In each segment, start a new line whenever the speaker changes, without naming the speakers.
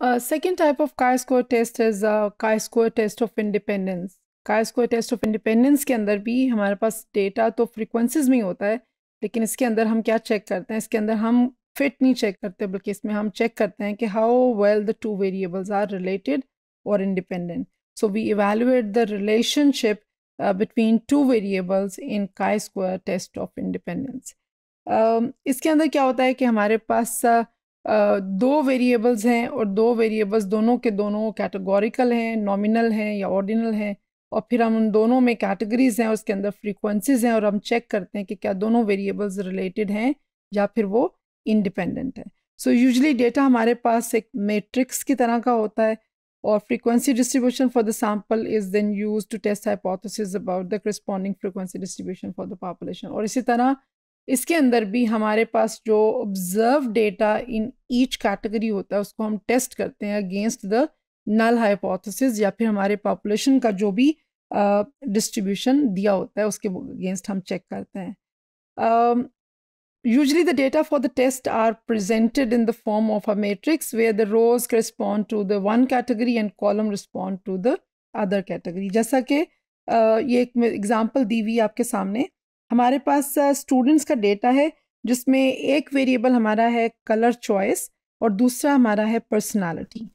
Uh, second type of chi-square test is uh, chi-square test of independence. chi-square test of independence के अंदर भी हमारे पास data तो frequencies में होता है लेकिन इसके अंदर हम क्या चेक करते हैं? इसके अंदर हम फिट नहीं चेक करते बल्कि इसमें हम चेक करते हैं कि how well the two variables are related और independent so we evaluate the relationship between two variables in chi square test of independence इसके अंदर क्या होता है कि हमारे पास uh, दो वेरिएबल्स हैं और दो वेरिएबल्स दोनों के दोनों कैटेगोरिकल हैं नॉमिनल हैं या ऑर्डिनल हैं और फिर हम उन दोनों में कैटेगरीज हैं, उसके अंदर फ्रीक्वेंसीज हैं और हम चेक करते हैं कि क्या दोनों वेरिएबल्स रिलेटेड हैं या फिर वो इंडिपेंडेंट है। सो यूजली डेटा हमारे पास एक मेट्रिक्स की तरह का होता है और frequency distribution for the sample is then used to test hypothesis about the corresponding frequency distribution for the population और इसी तरह इसके अंदर भी हमारे पास जो observe data in each category होता है उसको हम टेस्ट करते हैं अगेंस्ट द नल हाइपोथिस या फिर हमारे पॉपुलेशन का जो भी डिस्ट्रीब्यूशन uh, दिया होता है उसके अगेंस्ट हम चेक करते हैं। Usually the data for the test are presented in the form of a matrix where the rows respond to the one category and column respond to the other category जैसा कि uh, ये एक example दी हुई आपके सामने हमारे पास students का data है जिसमें एक वेरिएबल हमारा है कलर चॉइस और दूसरा हमारा है पर्सनालिटी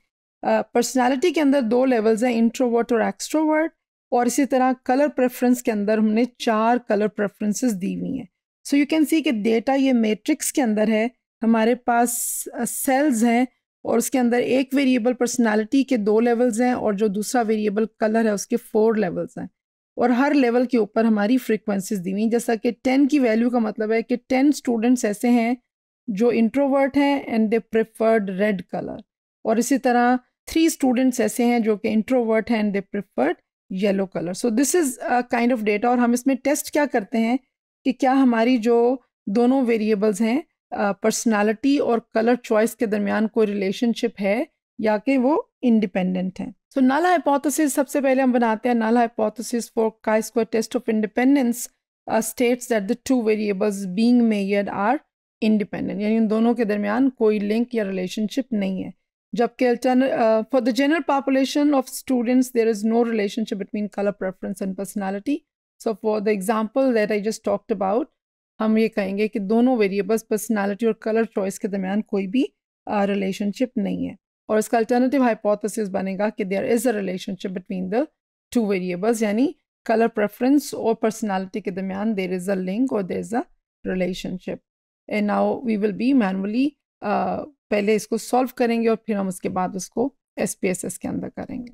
पर्सनालिटी के अंदर दो लेवल्स हैं इंट्रोवर्ट और एक्सट्रोवर्ट और इसी तरह कलर प्रेफरेंस के अंदर हमने चार कलर प्रेफरेंसेस दी हुई हैं. सो यू कैन सी कि डेटा ये मैट्रिक्स के अंदर है हमारे पास सेल्स uh, हैं और उसके अंदर एक वेरिएबल पर्सनालिटी के दो लेवल्स हैं और जो दूसरा वेरिएबल कलर है उसके फोर लेवल्स हैं. और हर लेवल के ऊपर हमारी फ्रीक्वेंसीज दी हुई जैसा कि टेन की वैल्यू का मतलब है कि टेन स्टूडेंट्स ऐसे हैं जो इंट्रोवर्ट हैं and they preferred red colour और इसी तरह थ्री स्टूडेंट्स ऐसे हैं जो कि इंट्रोवर्ट हैं and they preferred yellow colour so this is a kind of data और हम इसमें टेस्ट क्या करते हैं कि क्या हमारी जो दोनों वेरिएबल्स हैं पर्सनालिटी और कलर चॉइस के दरमियान कोई रिलेशनशिप है या कि वो इंडिपेंडेंट हैं। सो नल हाइपोथेसिस सबसे पहले हम बनाते हैं null hypothesis for chi square test of independence states that the two variables being measured are independent यानी उन दोनों के दरमियान कोई लिंक या रिलेशनशिप नहीं है। जबकि for the general population of students there is no relationship between colour preference and personality so for the example that I just talked about हम ये कहेंगे कि दोनों वेरिएबल्स पर्सनैलिटी और कलर चॉइस के दरमियान कोई भी रिलेशनशिप uh, नहीं है। और इसका अल्टरनेटिव हाइपोथेसिस बनेगा कि there is a relationship between the two variables यानी कलर प्रेफरेंस और पर्सनालिटी के दरमियान देर इज़ अ लिंक और there is a relationship and now we will be manually पहले इसको सॉल्व करेंगे और फिर हम उसके बाद उसको एसपीएसएस के अंदर करेंगे।